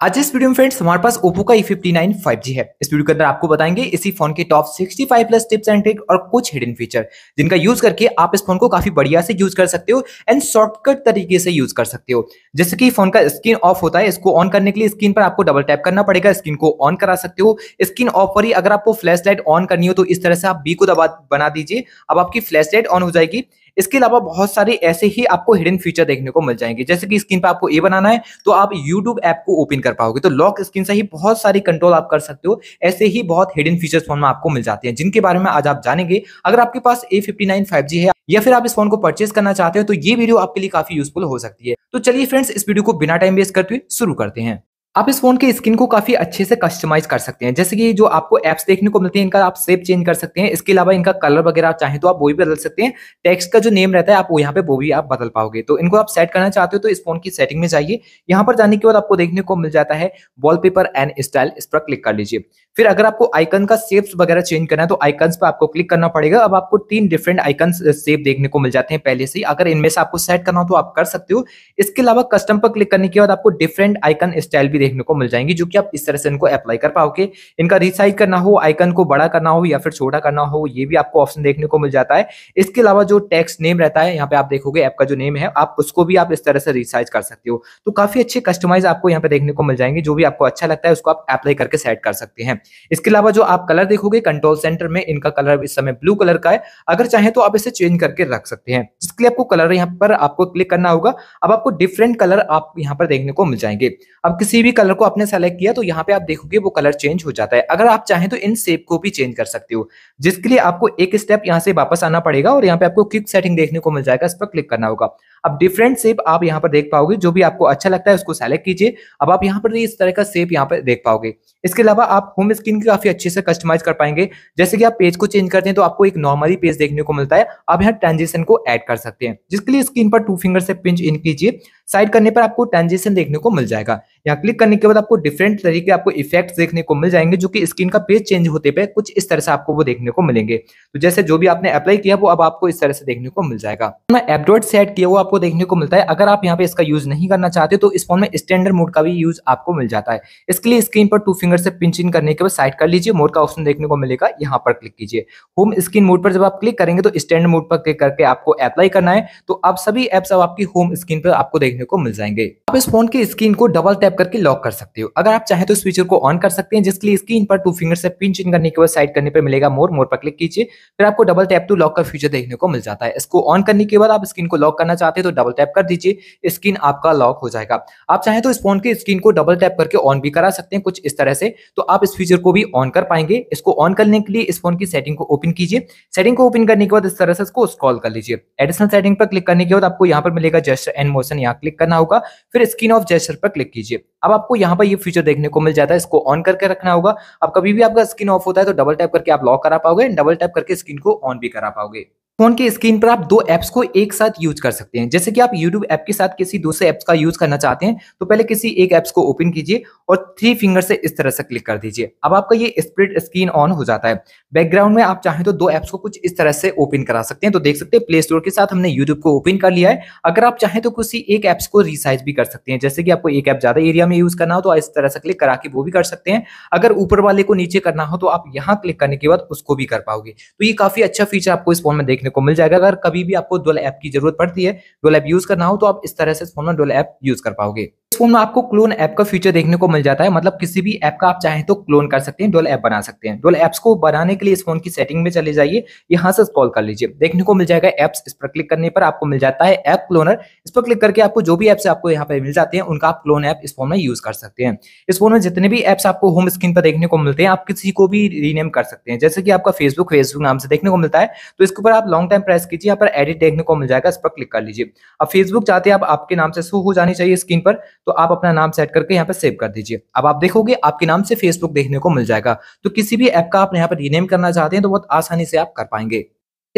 आज इस वीडियो में फ्रेंड्स हमारे पास ओप्पो का E59 5G है। इस वीडियो के अंदर आपको बताएँगे इसी फ़ोन के top 65 plus tips and trick और कुछ हिडन फीचर जिनका यूज़ करके आप इस फ़ोन को काफ़ी बढ़िया से यूज़ कर सकते हो एंड शॉर्टकट तरीके से यूज़ कर सकते हो। जैसे कि फ़ोन का स्क्रीन ऑफ़ होता है, इसको ऑन करने के लिए स्क्रीन पर आपको डबल टैप करना पड़ेगा स्क्रीन को ऑन करा सकते हो। स्क्रीन ऑफ़ पर ही अगर आपको फ्लैश लाइट ऑन करनी हो तो इस तरह से आप बी को दबा, बना दीजिए। अब आपकी फ्लैश लाइट ऑन हो जाएगी। इसके अलावा बहुत सारे ऐसे ही आपको हिडन फीचर देखने को मिल जाएँगे। जैसे कि स्क्रीन पर आपको ए बनाना है तो आप यूट्यूब ऐप को ओपन कर पाओगे। तो लॉक स्क्रीन से ही बहुत सारी कंट्रोल आप कर सकते हो। ऐसे ही बहुत हिडन फीचर्स फ़ोन में आपको मिल जाते हैं, जिनके बारे में आज आप जानेंगे। अगर आपके पास A fifty nine five G है या फिर आप इस फ़ोन को परचेस करना चाहते हो तो ये वीडियो आपके लिए काफ़ी यूजफुल हो सकती है। तो चलिए फ्रेंड्स इस वीडियो को बिना टाइम वेस्ट करते हुए शुरू करते हैं। आप इस फ़ोन के स्क्रीन को काफ़ी अच्छे से कस्टमाइज कर सकते हैं। जैसे कि जो आपको एप्स देखने को मिलते हैं, इनका आप सेप चेंज कर सकते हैं। इसके अलावा इनका कलर वगैरह आप चाहें तो आप वो भी बदल सकते हैं। टेक्स्ट का जो नेम रहता है, आप वो यहाँ पे वो भी आप बदल पाओगे। तो इनको आप सेट करना चाहते हो तो इस फ़ोन की सेटिंग में जाइए। यहाँ पर जाने के बाद आपको देखने को मिल जाता है वॉलपेपर एंड स्टाइल इस पर क्लिक कर लीजिए। फिर अगर आपको आइकन का शेप्स वगैरह चेंज करना है तो आइकन्स पर आपको क्लिक करना पड़ेगा। अब आपको तीन डिफरेंट आइकन शेप देखने को मिल जाते हैं पहले से ही। अगर इनमें से आपको सेट करना हो तो आप कर सकते हो। इसके अलावा कस्टम पर क्लिक करने के बाद आपको डिफरेंट आइकन स्टाइल भी देखने को मिल जाएँगी, जो कि आप इस तरह से इनको अप्लाई कर पाओगे। इनका रिसाइज करना हो आइकन को बड़ा करना हो, या फिर छोटा करना हो, ये भी आपको ऑप्शन देखने को मिल जाता है। इसके अलावा जो टेक्स्ट नेम रहता है, यहाँ पे आप देखोगे ऐप का जो नेम है, आप उसको भी आप इस तरह से रिसाइज कर सकते हो। तो काफ़ी अच्छे कस्टमाइज आपको यहाँ पे देखने को मिल जाएँगे, जो भी आपको अच्छा लगता है, उसको आप अप्लाई करके सेट कर सकते हैं। इसके अलावा जो आप कलर देखोगे कंट्रोल सेंटर में इनका कलर इस समय ब्लू कलर का है। अगर चाहे तो आप इसे चेंज करके रख सकते हैं। जिसके लिए आपको कलर यहाँ पर आपको क्लिक करना होगा। अब आपको डिफरेंट कलर आप यहाँ पर देखने को मिल जाएँगे। अब किसी भी कलर को आपने सेलेक्ट किया तो यहाँ पे आप देखोगे वो कलर चेंज हो जाता है। अगर आप चाहें तो इन सेप को भी चेंज कर सकते हो। जिसके लिए आपको एक स्टेप यहाँ से वापस आना पड़ेगा और यहाँ पे आपको क्विक सेटिंग देखने को मिल जाएगा। इस पर क्लिक करना होगा। अब डिफरेंट सेप आप यहाँ पर देख पाओगे। जो भी आपको अच्छा लगता है उसको सेलेक्ट कीजिए। अब आप यहाँ पर इस तरह का सेप यहाँ पर देख पाओगे। इसके अलावा आप होम स्क्रीन की काफ़ी अच्छे से कस्टमाइज कर पाएँगे। जैसे कि आप पेज को चेंज करते हैं तो आपको एक नॉर्मली पेज देखने को मिलता है। आप यहाँ ट्रांजेक्शन को एड कर सकते हैं। जिसके लिए स्क्रीन पर टू फिंगर से पिंच इन कीजिए। साइड करने पर आपको ट्रांजेक्शन देखने को मिल जाएगा। यहाँ क्लिक करने के बाद आपको डिफरेंट तरीके आपको इफ़ेक्ट देखने को मिल जाएँगे, जो कि स्क्रीन का पेज चेंज होते पे कुछ इस तरह से आपको वो देखने को मिलेंगे। तो जैसे जो भी आपने अप्लाई किया, वो अब आपको इस तरह से देखने को मिल जाएगा। मैं एप डॉट सेट किया, वो आपको देखने को मिलता है। अगर आप यहाँ पे इसका यूज़ नहीं करना चाहते तो इस फ़ोन में स्टैंडर्ड मोड का भी यूज़ आपको मिल जाता है। इसके लिए स्क्रीन पर टू फिंगर से पिंच इन करने के बाद साइड कर लीजिए। मोड का ऑप्शन देखने को मिलेगा। यहाँ पर क्लिक कीजिए। होम स्क्रीन मोड पर जब आप क्लिक करेंगे तो स्टैंडर्ड मोड पर क्लिक करके आपको अप्लाई करना है। तो अब सभी एप्स अब आपकी होम स्क्रीन पर आपको देखने को मिल जाएँगे। आप इस फ़ोन की स्क्रीन को डबल टैप करके लॉक कर सकते हो। अगर आप चाहें तो इस फीचर को ऑन कर सकते हैं, जिसके लिए स्क्रीन पर टू फिंगर से पिंच इन करने के बाद साइड करने पर मिलेगा मोर मोर पर क्लिक कीजिए। फिर आपको डबल टैप टू लॉक का फीचर देखने को मिल जाता है। इसको ऑन करने के बाद आप स्क्रीन को लॉक करना चाहते हैं तो डबल टैप कर दीजिए। स्क्रीन आपका लॉक हो जाएगा। आप चाहें तो इस फ़ोन की स्क्रीन को डबल टैप करके ऑन भी करा सकते हैं कुछ इस तरह से। तो आप इस फीचर को भी ऑन कर पाएँगे। इसको ऑन करने के लिए इस फ़ोन की सेटिंग को ओपन कीजिए। सेटिंग को ओपन करने के बाद इस तरह से इसको स्क्रॉल कर लीजिए। एडिशनल सेटिंग पर क्लिक करने के बाद आपको यहाँ पर मिलेगा जेस्टर एंड मोशन यहाँ क्लिक करना होगा। फिर स्क्रीन ऑफ़ जेस्टर पर क्लिक कीजिए। अब आपको यहाँ पर ये फीचर देखने को मिल जाता है, इसको ऑन करके रखना होगा। अब कभी भी आपका स्क्रीन ऑफ़ होता है तो डबल टैप करके आप लॉक करा पाओगे डबल टैप करके स्क्रीन को ऑन भी करा पाओगे। फ़ोन की स्क्रीन पर आप दो एप्स को एक साथ यूज़ कर सकते हैं। जैसे कि आप यूट्यूब ऐप के साथ किसी दूसरे एप्स का यूज़ करना चाहते हैं तो पहले किसी एक एप्स को ओपन कीजिए और थ्री फिंगर से इस तरह से क्लिक कर दीजिए। अब आपका ये स्प्लिट स्क्रीन ऑन हो जाता है। बैकग्राउंड में आप चाहें तो दो एप्स को कुछ इस तरह से ओपन करा सकते हैं। तो देख सकते हैं प्ले स्टोर के साथ हमने यूट्यूब को ओपन कर लिया है। अगर आप चाहें तो किसी एक एप्स को रिसाइज भी कर सकते हैं। जैसे कि आपको एक ऐप ज़्यादा एरिया में यूज़ करना हो तो इस तरह से क्लिक करा के वो भी कर सकते हैं। अगर ऊपर वाले को नीचे करना हो तो आप यहाँ क्लिक करने के बाद उसको भी कर पाओगे। तो ये काफ़ी अच्छा फीचर आपको इस फ़ोन में देखने को मिल जाएगा। अगर कभी भी आपको डोल ऐप की ज़रूरत पड़ती है डोल ऐप यूज़ करना हो तो आप इस तरह से फ़ोन में डोल ऐप यूज़ कर पाओगे। फ़ोन में आपको क्लोन ऐप का फीचर देखने को मिल जाता है। मतलब किसी भी ऐप का आप चाहें तो क्लोन कर सकते हैं डोल ऐप बना सकते हैं। डोल ऐप्स को बनाने के लिए इस फ़ोन की सेटिंग में चले जाइए, यहाँ से स्क्रॉल कर लीजिए। देखने को मिल जाएगा एप्स इस पर क्लिक करने पर आपको मिल जाता है ऐप क्लोनर इस पर क्लिक करके आपको जो भी एप्स आपको यहाँ पर मिल जाते हैं, उनका आप क्लोन ऐप इस फ़ोन में यूज़ कर सकते हैं। इस फ़ोन में जितने भी एप्स आपको होम स्क्रीन पर देखने को मिलते हैं, आप किसी को भी रीनेम कर सकते हैं। जैसे कि आपका फेसबुक फेसबुक नाम से देखने को मिलता है तो इसके ऊपर आप लॉन्ग टाइम प्रेस कीजिए, यहाँ पर एडिट देखने को मिल जाएगा, इस पर क्लिक कर लीजिए। अब फेसबुक चाहते हैं आप आपके नाम से शो हो जानी चाहिए स्क्रीन पर तो आप अपना नाम सेट करके यहाँ पर सेव कर दीजिए। अब आप देखोगे आपके नाम से फेसबुक देखने को मिल जाएगा। तो किसी भी ऐप का आप यहाँ पर रीनेम करना चाहते हैं तो बहुत आसानी से आप कर पाएँगे।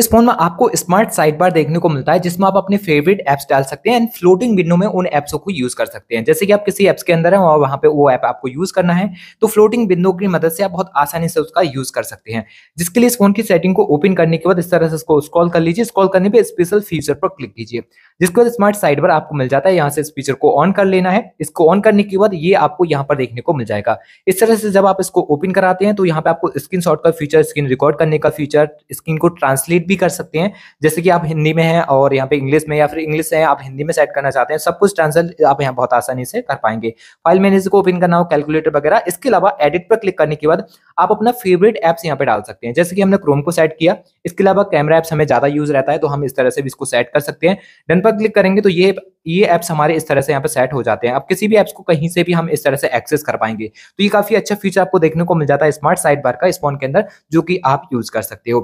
इस फ़ोन में आपको स्मार्ट साइड बार देखने को मिलता है, जिसमें आप अपने फेवरेट एप्स डाल सकते हैं एंड फ्लोटिंग विंडो में उन एप्सों को यूज़ कर सकते हैं। जैसे कि आप किसी एप्स के अंदर है और वहाँ पे वो ऐप आपको यूज़ करना है तो फ्लोटिंग विंडो की मदद से आप बहुत आसानी से उसका यूज़ कर सकते हैं। जिसके लिए इस फ़ोन की सेटिंग को ओपन करने के बाद इस तरह से इसको स्क्रॉल कर लीजिए। स्क्रॉल करने पर स्पेशल फीचर पर क्लिक कीजिए। जिसके बाद स्मार्ट साइड बार आपको मिल जाता है। यहाँ से इस फीचर को ऑन कर लेना है। इसको ऑन करने के बाद ये आपको यहाँ पर देखने को मिल जाएगा। इस तरह से जब आप इसको ओपन कराते हैं तो यहाँ पे आपको स्क्रीन का फीचर स्क्रीन रिकॉर्ड करने का फीचर स्क्रीन को ट्रांसलेट भी कर सकते हैं। जैसे कि आप हिंदी में हैं और यहाँ पे इंग्लिश में या फिर इंग्लिश से आप हिंदी में सेट करना चाहते हैं, सब कुछ ट्रांसलेट आप यहाँ बहुत आसानी से कर पाएँगे। फ़ाइल मैनेजर को ओपन करना हो कैलकुलेटर वगैरह, इसके अलावा एडिट पर क्लिक करने के बाद आप अपना फेवरेट एप्स यहाँ पे डाल सकते हैं। जैसे कि हमने क्रोम को सेट किया, इसके अलावा कैमरा एप्स हमें ज़्यादा यूज़ रहता है तो हम इस तरह से भी इसको सेट कर सकते हैं। डन पर क्लिक करेंगे तो ये ये एप्स हमारे इस तरह से यहाँ पे सेट हो जाते हैं। अब किसी भी एप्स को कहीं से भी हम इस तरह से एक्सेस कर पाएँगे। तो ये काफ़ी अच्छा फीचर आपको देखने को मिल जाता है स्मार्ट साइड बार का इस फ़ोन के अंदर, जो कि आप यूज़ कर सकते हो।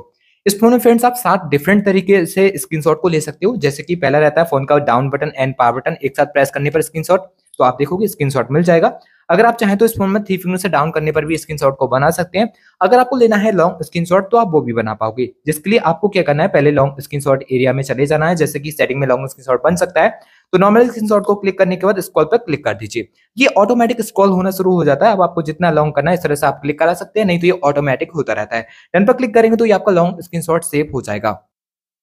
इस फ़ोन में फ्रेंड्स आप सात डिफरेंट तरीके से स्क्रीनशॉट को ले सकते हो। जैसे कि पहला रहता है फ़ोन का down button and power button एक साथ प्रेस करने पर स्क्रीनशॉट तो आप देखोगे स्क्रीनशॉट मिल जाएगा। अगर आप चाहें तो इस फ़ोन में थ्री फिंगर से डाउन करने पर भी स्क्रीनशॉट को बना सकते हैं। अगर आपको लेना है लॉन्ग स्क्रीनशॉट तो आप वो भी बना पाओगे, जिसके लिए आपको क्या करना है, पहले लॉन्ग स्क्रीनशॉट एरिया में चले जाना है, जैसे कि सेटिंग में लॉन्ग स्क्रीनशॉट बन सकता है। तो नॉर्मल स्क्रीन को क्लिक करने के बाद स्क्रॉल पर क्लिक कर दीजिए। ये ऑटोमेटिक स्क्रॉल होना शुरू हो जाता है। अब आपको जितना लॉन्ग करना है, इस तरह से आप क्लिक करा सकते हैं, नहीं तो ये ऑटोमेटिक होता रहता है। डन पर क्लिक करेंगे तो ये आपका लॉन्ग स्क्रीन सेव हो जाएगा।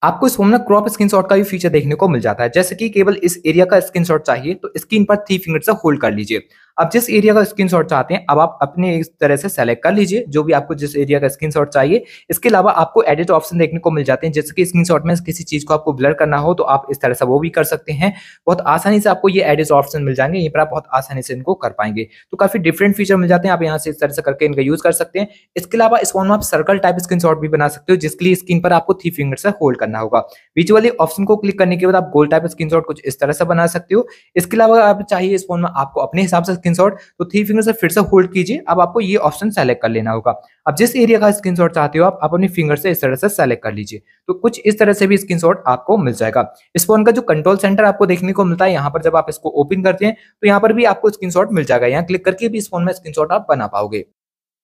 आपको इस फ़ोन में क्रॉप स्क्रीनशॉट का भी फीचर देखने को मिल जाता है। जैसे कि केवल इस एरिया का स्क्रीनशॉट चाहिए तो स्क्रीन पर थ्री फिंगर से होल्ड कर लीजिए। अब जिस एरिया का स्क्रीनशॉट चाहते हैं, अब आप अपने इस तरह से सेलेक्ट कर लीजिए, जो भी आपको जिस एरिया का स्क्रीनशॉट चाहिए। इसके अलावा आपको एडिट ऑप्शन देखने को मिल जाते हैं, जैसे कि स्क्रीनशॉट में किसी चीज़ को आपको ब्लर करना हो तो आप इस तरह से वो भी कर सकते हैं। बहुत आसानी से आपको ये एडिट ऑप्शन मिल जाएँगे, यहीं पर आप बहुत आसानी से इनको कर पाएँगे। तो काफ़ी डिफरेंट फीचर मिल जाते हैं, आप यहाँ से इस तरह से करके इनका यूज़ कर सकते हैं। इसके अलावा इस फ़ोन में आप सर्कल टाइप स्क्रीन भी बना सकते हो, जिसके लिए स्क्रीन पर आपको थ्री फिंगर से होल्ड करना होगा। विजुअली ऑप्शन को क्लिक करने के बाद आप गोल टाइप स्क्रीन कुछ इस तरह से बना सकते हो। इसके अलावा आप चाहिए इस फ़ोन में आपको अपने हिसाब से स्क्रीन तो थ्री फिंगर से फिर से होल्ड कीजिए। अब आपको ये ऑप्शन सेलेक्ट कर लेना होगा। अब जिस एरिया का स्क्रीनशॉट चाहते हो आप अपनी फिंगर से इस तरह से सेलेक्ट कर लीजिए। तो कुछ इस तरह से भी स्क्रीनशॉट आपको मिल जाएगा। इस फ़ोन का जो कंट्रोल सेंटर आपको देखने को मिलता है, यहाँ पर जब आप इसको ओपन करते हैं तो यहाँ पर भी आपको स्क्रीनशॉट मिल जाएगा। यहाँ क्लिक करके भी इस फ़ोन में स्क्रीनशॉट आप बना पाओगे।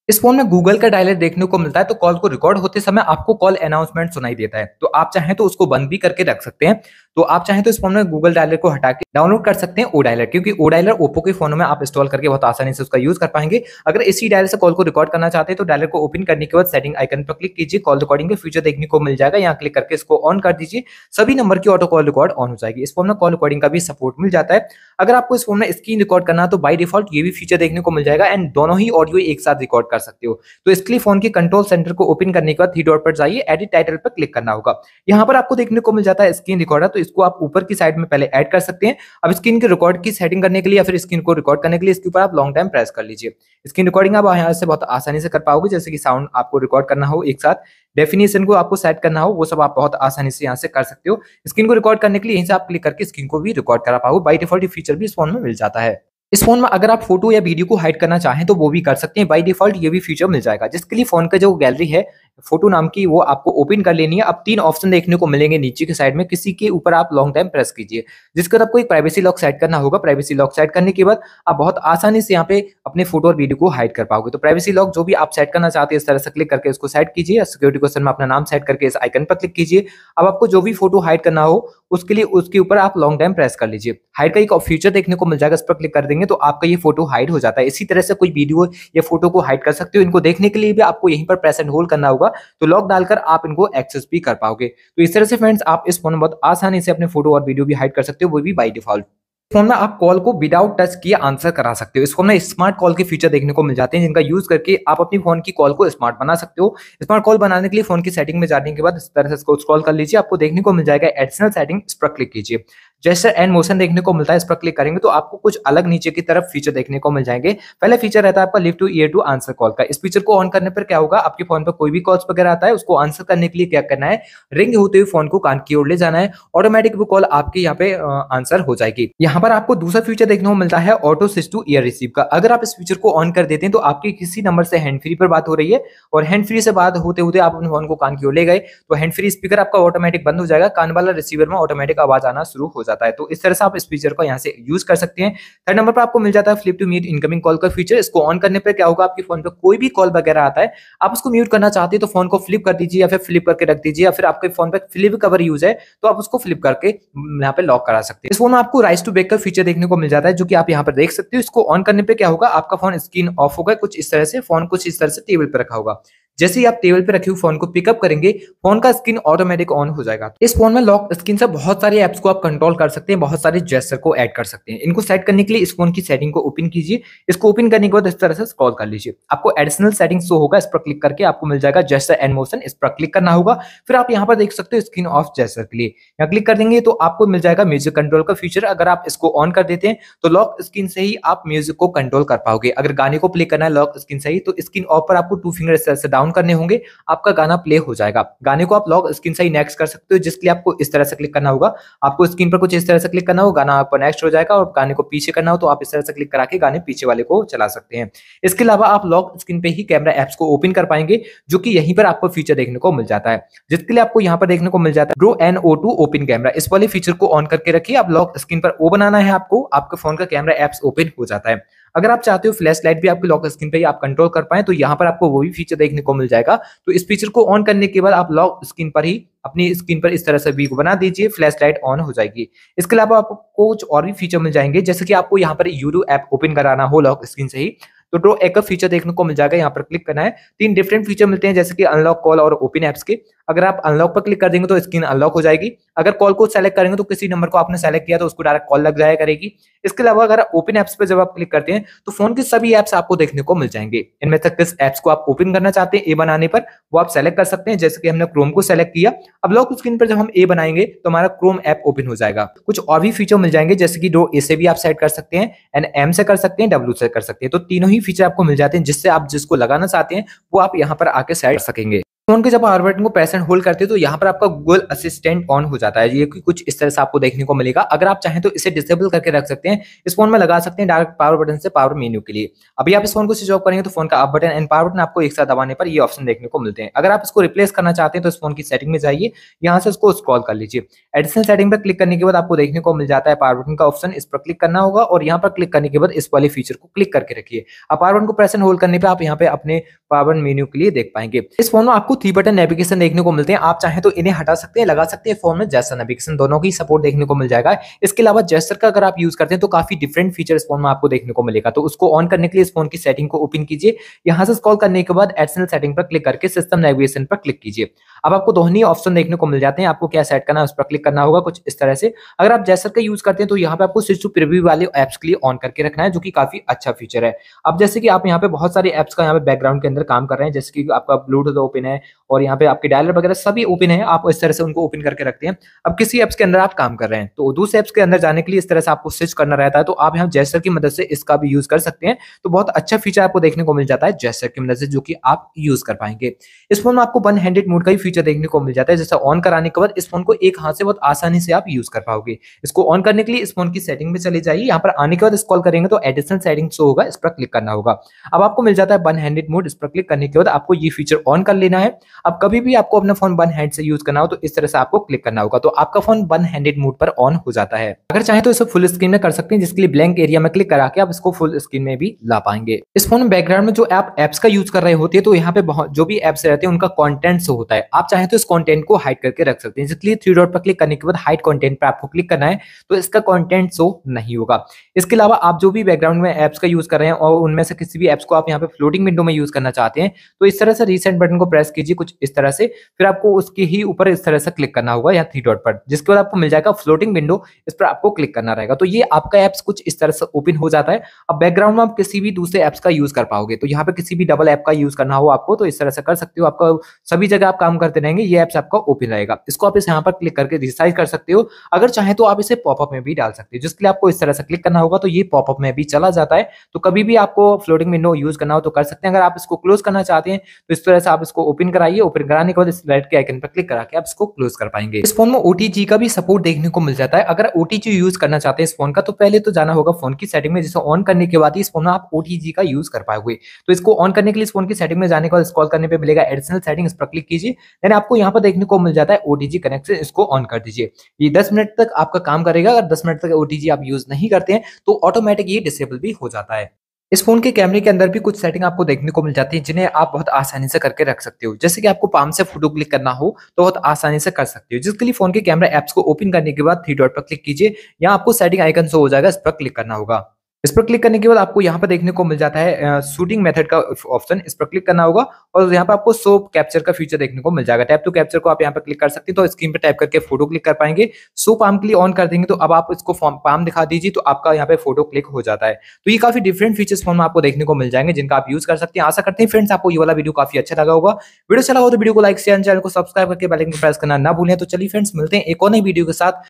इस फ़ोन में गूगल का डायलर देखने को मिलता है तो कॉल को रिकॉर्ड होते समय आपको कॉल अनाउंसमेंट सुनाई देता है। तो आप चाहें तो उसको बंद भी करके रख सकते हैं। तो आप चाहें तो इस फ़ोन में गूगल डायलर को हटा के डाउनलोड कर सकते हैं ओ डायलर क्योंकि ओ डायलर ओप्पो के फ़ोन में आप इंस्टॉल करके बहुत आसानी से उसका यूज़ कर पाएँगे। अगर इसी डायलर से कॉल को रिकॉर्ड करना चाहते हैं तो डायलर को ओपन करने के बाद सेटिंग आइकन पर क्लिक कीजिए। कॉल रिकॉर्डिंग के फीचर देखने को मिल जाएगा। यहाँ क्लिक करके इसको ऑन कर दीजिए। सभी नंबर की ऑटो कॉल रिकॉर्ड ऑन हो जाएगी। इस फ़ोन में कॉल रिकॉर्डिंग का भी सपोर्ट मिल जाता है। अगर आपको इस फ़ोन में स्क्रीन रिकॉर्ड करना तो बाई डिफ़ॉल्ट ये भी फीचर देखने को मिल जाएगा एंड दोनों ही ऑडियो एक साथ रिकॉर्ड कर सकते हो। तो इसके लिए फ़ोन के कंट्रोल सेंटर को ओपन करने के बाद थ्री डॉट पर जाइए। एडिट टाइटल पर क्लिक करना होगा। यहाँ पर आपको देखने को मिल जाता है स्क्रीन रिकॉर्डर तो इसको आप ऊपर की साइड में पहले ऐड कर सकते हैं। अब स्क्रीन के रिकॉर्ड की सेटिंग करने के लिए या फिर स्क्रीन को रिकॉर्ड करने के लिए इसके ऊपर आप लॉन्ग टाइम प्रेस कर लीजिए। स्क्रीन रिकॉर्डिंग आप यहाँ से बहुत आसानी से कर पाओगे, जैसे कि साउंड आपको रिकॉर्ड करना हो एक साथ। डेफिनेशन को आपको सेट करना हो, वो सब आप बहुत आसानी से यहाँ से कर सकते हो। स्क्रीन को रिकॉर्ड करने के लिए यहीं से आप क्लिक करके स्क्रीन को भी रिकॉर्ड करा पाओगे। बाई डिफ़ॉल्ट फीचर भी इस फ़ोन में मिल जाता है। इस फ़ोन में अगर आप फ़ोटो या वीडियो को हाइड करना चाहें तो वो भी कर सकते हैं। बाई डिफ़ॉल्ट ये भी फीचर मिल जाएगा। जिसके लिए फ़ोन का जो गैलरी है फ़ोटो नाम की वो आपको ओपन कर लेनी है। अब तीन ऑप्शन देखने को मिलेंगे नीचे के साइड में। किसी के ऊपर आप लॉन्ग टाइम प्रेस कीजिए। जिसके बाद आपको एक प्राइवेसी लॉक सेट करना होगा। प्राइवेसी लॉक सेट करने के बाद आप बहुत आसानी से यहाँ पे अपने फ़ोटो और वीडियो को हाइड कर पाओगे। तो प्राइवेसी लॉक जो भी आप सेट करना चाहते हैं, इस तरह से क्लिक करके इसको सेट कीजिए सिक्योरिटी क्वेश्चन में अपना नाम सेट करके इस आइकन पर क्लिक कीजिए। अब आपको जो भी फ़ोटो हाइड करना हो, उसके लिए उसके ऊपर आप लॉन्ग टाइम प्रेस कर लीजिए। हाइड का एक फीचर देखने को मिल जाएगा, इस पर क्लिक कर देंगे तो आपका ये फ़ोटो हाइड हो जाता है। इसी तरह से कोई वीडियो या फ़ोटो को हाइड कर सकते हो। इनको देखने के लिए भी आपको यहीं पर प्रेस एंड होल्ड करना होगा। तो लॉक डालकर आप इनको एक्सेस भी कर पाओगे। तो इस तरह से फ्रेंड्स आप इस फ़ोन में बहुत आसानी से अपने फ़ोटो और वीडियो भी हाइड कर सकते हो, वो भी बाई डिफ़ॉल्ट फ़ोन में आप कॉल को विदाउट टच किए आंसर करा सकते हो। इस फ़ोन में स्मार्ट कॉल के फीचर देखने को मिल जाते हैं, जिनका यूज़ करके आप अपनी फ़ोन की कॉल को स्मार्ट बना सकते हो। स्मार्ट कॉल बनाने के लिए फ़ोन की सेटिंग में जाने के बाद इस तरह से इसको स्क्रॉल कर लीजिए, आपको देखने को मिल जाएगा एडिशनल सेटिंग इस पर क्लिक कीजिए। जैसे एंड मोशन देखने को मिलता है, इस पर क्लिक करेंगे तो आपको कुछ अलग नीचे की तरफ़ फीचर देखने को मिल जाएँगे। पहले फीचर रहता है आपका live to ear to answer call का। इस फीचर को ऑन करने पर क्या होगा? आपके फ़ोन पर कोई भी कॉल्स वगैरह आता है, उसको आंसर करने के लिए क्या करना है? रिंग होते हुए फ़ोन को कान की ओर ले जाना है। ऑटोमेटिक वो कॉल आपके यहाँ पे आंसर हो जाएगी। यहाँ पर आपको दूसरा फीचर देखने को मिलता है auto switch to ear receive का। अगर आप इस फीचर को ऑन कर देते हैं तो आपकी किसी नंबर से हैंड फ्री पर बात हो रही है और हैंड फ्री से बात होते होते आप अपने फ़ोन को कान की ओर ले गए तो हैंड फ्री स्पीकर आपका ऑटोमेटिक बंद हो जाएगा। कान वाला रिसीवर में ऑटोमेटिक आवाज़ आना शुरू हो जाता है। तो इस तरह से आप इस फीचर को यहाँ से यूज़ कर सकते हैं। थर्ड नंबर पर आपको मिल जाता है flip to mute incoming call का फीचर इसको ऑन करने पर क्या होगा? आपके फ़ोन पर कोई भी कॉल वगैरह आता है, आप उसको म्यूट करना चाहते हैं तो फ़ोन को फ्लिप कर दीजिए या फिर फ्लिप करके रख दीजिए या फिर आपके फ़ोन पर फ्लिप कवर यूज़ है तो आप उसको फ्लिप करके यहाँ पे लॉक करा सकते हैं। इस फ़ोन में आपको राइस टू बेक का फीचर देखने को मिल जाता है, जो कि आप यहाँ पर देख सकते हो। इसको ऑन करने पर क्या होगा? आपका फ़ोन स्क्रीन ऑफ़ होगा। कुछ इस तरह से फ़ोन कुछ इस तरह से टेबल पर रखा होगा। जैसे ही आप टेबल पे रखे हुए फ़ोन को पिकअप करेंगे, फ़ोन का स्क्रीन ऑटोमेटिक ऑन हो जाएगा। इस फ़ोन में लॉक स्क्रीन से बहुत सारे एप्स को आप कंट्रोल कर सकते हैं, बहुत सारे जेस्टर को ऐड कर सकते हैं। इनको सेट करने के लिए इस फ़ोन की सेटिंग को ओपन कीजिए। इसको ओपन करने के बाद इस तरह से स्क्रॉल कर लीजिए। आपको एडिशनल सेटिंग शो होगा, इस पर क्लिक करके आपको मिल जाएगा जेस्टर एंड मोशन इस पर क्लिक करना होगा। फिर आप यहाँ पर देख सकते हो स्क्रीन ऑफ़ जेस्टर के लिए। यहाँ क्लिक कर देंगे तो आपको मिल जाएगा म्यूज़िक कंट्रोल का फीचर अगर आप इसको ऑन कर देते हैं तो लॉक स्क्रीन से ही आप म्यूज़िक को कंट्रोल कर पाओगे। अगर गाने को प्ले करना है लॉक स्क्रीन से ही तो स्क्रीन ऑफ़ पर आपको टू फिंगर से डाउन करने होंगे, आपका गाना प्ले हो जाएगा। गाने को आप लॉक स्क्रीन से ही नेक्स्ट कर सकते हो, जिसके लिए आपको इस तरह से क्लिक करना होगा। आपको स्क्रीन पर कुछ इस तरह से क्लिक करना होगा गाना आपको नेक्स्ट हो जाएगा और गाने को पीछे करना हो तो आप इस तरह से क्लिक करा के गाने पीछे वाले को चला सकते हैं। इसके अलावा आप लॉक स्क्रीन पे ही कैमरा एप्स को ओपन कर पाएँगे, जो कि यहीं पर आपको फीचर देखने को मिल जाता है। जिसके लिए आपको यहाँ पर देखने को मिल जाता है bro an O to open camera इस वाले फीचर को ऑन करके रखिए, आप लॉक स्क्रीन पर ओ बनाना है आपको, आपके फ़ोन का कैमरा एप्स ओपन हो जाता है। अगर आप चाहते हो फ्लैश लाइट भी आपके लॉक स्क्रीन पे ही आप कंट्रोल कर पाए तो यहाँ पर आपको वो भी फीचर देखने को मिल जाएगा। तो इस फीचर को ऑन करने के बाद आप लॉक स्क्रीन पर ही अपनी स्क्रीन पर इस तरह से वी को बना दीजिए फ्लैश लाइट ऑन हो जाएगी। इसके अलावा आपको कुछ और भी फीचर मिल जाएँगे, जैसे कि आपको यहाँ पर यूरू ऐप ओपन कराना हो लॉक स्क्रीन से ही। तो ड्रो एक फीचर देखने को मिल जाएगा, यहाँ पर क्लिक करना है। तीन डिफरेंट फीचर मिलते हैं, जैसे कि अनलॉक कॉल और ओपन एप्स के। अगर आप अनलॉक पर क्लिक कर देंगे तो स्क्रीन अनलॉक हो जाएगी। अगर कॉल को सेलेक्ट करेंगे तो किसी नंबर को आपने सेलेक्ट किया तो उसको डायरेक्ट कॉल लग जाया करेगी। इसके अलावा अगर ओपन एप्स पर जब आप क्लिक करते हैं तो फ़ोन के सभी एप्स आपको देखने को मिल जाएँगे। इनमें से किस एप्स को आप ओपन करना चाहते हैं ए बनाने पर, वो आप सेलेक्ट कर सकते हैं। जैसे कि हमने क्रोम को सेलेक्ट किया। अब लॉक स्क्रीन पर जब हम ए बनाएँगे तो हमारा क्रोम ऐप ओपन हो जाएगा। कुछ और भी फीचर मिल जाएँगे, जैसे कि दो ए से भी आप सेट कर सकते हैं एंड एम से कर सकते हैं डब्ल्यू से कर सकते हैं। तो तीनों ही फीचर आपको मिल जाते हैं, जिससे आप जिसको लगाना चाहते हैं, वो आप यहाँ पर आके सेट सकेंगे। फ़ोन के जब पावर बटन को प्रेस एंड होल्ड करते हैं तो यहाँ पर आपका गूगल असिस्टेंट ऑन हो जाता है। ये कुछ इस तरह से आपको देखने को मिलेगा। अगर आप चाहें तो इसे डिसेबल करके रख सकते हैं। इस फ़ोन में लगा सकते हैं डायरेक्ट पावर बटन से पावर मेन्यू के लिए। अभी आप इस फ़ोन को स्विच ऑफ़ करेंगे तो फ़ोन का up button and power button आपको एक साथ दबाने पर ये ऑप्शन देखने को मिलते हैं। अगर आप इसको रिप्लेस करना चाहते हैं तो इस फ़ोन की सेटिंग में जाइए। यहाँ से इसको स्क्रॉल कर लीजिए। एडिशनल सेटिंग पर क्लिक करने के बाद आपको देखने को मिल जाता है पावर बटन का ऑप्शन इस पर क्लिक करना होगा और यहाँ पर क्लिक करने के बाद इस वाले फीचर को क्लिक करके रखिए। आप पावर बटन को प्रेस एंड होल्ड करने पर आप यहाँ पे अपने पावर मेन्यू के लिए देख पाएँगे। इस फ़ोन में आपको थ्री बटन नेविगेशन देखने को मिलते हैं। आप चाहें तो इन्हें हटा सकते हैं, लगा सकते हैं फ़ोन में जैसा नेविगेशन दोनों की सपोर्ट देखने को मिल जाएगा। इसके अलावा जेस्टर का अगर आप यूज़ करते हैं तो काफ़ी डिफरेंट फीचर इस फ़ोन में आपको देखने को मिलेगा। तो उसको ऑन करने के लिए इस फ़ोन की सेटिंग को ओपन कीजिए। यहाँ से स्कॉल करने के बाद एडिशनल सेटिंग पर क्लिक करके सिस्टम नेविगेशन पर क्लिक कीजिए। अब आपको दोनों ऑप्शन देखने को मिल जाते हैं। आपको क्या सेट करना है, उस पर क्लिक करना होगा कुछ इस तरह से। अगर आप जैसर का यूज़ करते हैं तो यहाँ पे आपको स्विच टू प्रिव्यू वाले एप्स के लिए ऑन करके रखना है, जो कि काफ़ी अच्छा फीचर है। अब जैसे कि आप यहाँ पे बहुत सारे एप्स का यहाँ पे बैकग्राउंड के अंदर काम कर रहे हैं, जैसे कि आपका ब्लूटूथ ओपन है और यहाँ पे आपके डायलर वगैरह सभी ओपन है, आप इस तरह से उनको ओपन करके रखते हैं। अब किसी एप्स के अंदर आप काम कर रहे हैं तो दूसरे एप्स के अंदर जाने के लिए इस तरह से आपको स्विच करना रहता है तो आप यहाँ जैसर की मदद से इसका भी यूज़ कर सकते हैं। तो बहुत अच्छा फीचर आपको देखने को मिल जाता है जैसर की मदद से, जो कि आप यूज़ कर पाएँगे। इस फ़ोन में आपको वन हैंडेड मोड का ही फीचर देखने को मिल जाता है, जैसे ऑन कराने के बाद इस फ़ोन को एक हाथ से बहुत आसानी से आप यूज़ कर पाओगे। इसको ऑन करने के लिए इस फ़ोन की सेटिंग में चले जाइए, यहाँ पर आने के बाद स्कॉल करेंगे तो एडिशनल सेटिंग शो होगा, इस पर क्लिक करना होगा। अब आपको मिल जाता है वन हैंडेड मोड इस पर क्लिक करने के बाद आपको ये फीचर ऑन कर लेना है। अब कभी भी आपको अपना फ़ोन वन हैंड से यूज़ करना हो तो इस तरह से आपको क्लिक करना होगा। तो आपका फ़ोन वन हैंडेड मोड पर ऑन हो जाता है। अगर चाहे तो इसे फुल स्क्रीन में कर सकते हैं, जिसके लिए ब्लैंक एरिया में क्लिक करा के आप इसको फुल स्क्रीन में भी ला पाएँगे। इस फ़ोन में बैकग्राउंड में जो आप एप्स का यूज़ कर रहे होते हैं तो यहाँ पे जो भी एप्स रहते हैं, उनका कॉन्टेंट होता है। आप चाहे तो इस कॉन्टेंट को हाइड करके रख सकते हैं इसलिए थ्री डॉट पर क्लिक करने के बाद हाइड कॉन्टेंट पर आपको क्लिक करना है तो इसका कॉन्टेंट शो नहीं होगा। इसके अलावा आप जो भी बैकग्राउंड में एप्स का यूज़ कर रहे हैं, और उनमें से किसी भी एप्स को आप यहाँ पे फ्लोटिंग विंडो में यूज़ करना चाहते हैं तो इस तरह से रिसेंट बटन को प्रेस कीजिए कुछ इस तरह से। फिर आपको उसके ही ऊपर इस तरह से क्लिक करना होगा या थ्री डॉट पर। जिसके बाद आपको मिल जाएगा फ्लोटिंग विंडो इस पर आपको क्लिक करना रहेगा। तो ये आपका एप्स कुछ इस तरह से ओपन हो जाता है। अब बैकग्राउंड में आप किसी भी दूसरे एप्स का यूज़ कर पाओगे। तो यहाँ पे किसी भी डबल ऐप का यूज़ करना हो आपको तो इस तरह से कर सकते हो। आपका सभी जगह आप काम करते रहेंगे, ये एप्स आपका ओपन रहेगा। इसको आप इस यहाँ पर क्लिक करके रिसाइज कर सकते हो। अगर चाहे तो आप इसे पॉपअप में भी डाल सकते हो, जिसके लिए आपको इस तरह से क्लिक करना होगा तो ये पॉपअप में भी चला जाता है। तो कभी भी आपको फ्लोटिंग विंडो यूज़ करना हो तो कर सकते हैं। अगर आप इसको क्लोज करना चाहते हैं तो इस तरह से आप इसको ओपन ओपन कराइए ओपन कराने के बाद इस लाइट के आइकन पर क्लिक करा के आप इसको क्लोज कर पाएँगे। इस फ़ोन में ओटीजी का भी सपोर्ट देखने को मिल जाता है। अगर ओटीजी यूज़ करना चाहते हैं इस फ़ोन का तो पहले तो जाना होगा फ़ोन की सेटिंग में, जिसे ऑन करने के बाद इस फ़ोन में आप ओटीजी का यूज़ कर पाओगे। तो इसको ऑन करने के लिए इस फ़ोन की सेटिंग में जाने के बाद स्क्रॉल करने पर मिलेगा एडिशनल सेटिंग इस पर क्लिक कीजिए। देन आपको यहाँ पर देखने को मिल जाता है ओटीजी कनेक्शन इसको ऑन कर दीजिए। ये दस मिनट तक आपका काम करेगा। अगर दस मिनट तक ओटीजी आप यूज़ नहीं करते हैं तो ऑटोमेटिक ये डिसेबल भी हो जाता है। इस फ़ोन के कैमरे के अंदर भी कुछ सेटिंग आपको देखने को मिल जाती है, जिन्हें आप बहुत आसानी से करके रख सकते हो। जैसे कि आपको पाम से फ़ोटो क्लिक करना हो तो बहुत आसानी से कर सकते हो। जिसके लिए फ़ोन के कैमरा एप्स को ओपन करने के बाद थ्री डॉट पर क्लिक कीजिए, या आपको सेटिंग आइकन शो हो जाएगा, इस पर क्लिक करना होगा। इस पर क्लिक करने के बाद आपको यहाँ पर देखने को मिल जाता है शूटिंग मेथड का ऑप्शन इस पर क्लिक करना होगा और यहाँ पर आपको सो कैप्चर का फीचर देखने को मिल जाएगा। टैप टू कैप्चर को आप यहाँ पर क्लिक कर सकते हैं तो स्क्रीन पर टाइप करके फ़ोटो क्लिक कर पाएँगे। सो पाम के लिए ऑन कर देंगे तो अब आप इसको पाम दिखा दीजिए तो आपका यहाँ पे फ़ोटो क्लिक हो जाता है। तो ये काफ़ी डिफरेंट फीचर्स फ़ोन में आपको देखने को मिल जाएँगे जिनका आप यूज़ कर सकते हैं। आशा करते हैं फ्रेंड्स आपको ये वाला वीडियो काफ़ी अच्छा लगा होगा। वीडियो चला हो तो वीडियो को लाइक शेयर चैनल को सब्सक्राइब करके बेल प्रेस करना ना भूलें। तो चलिए फ्रेंड्स मिलते हैं एक और नई वीडियो के साथ।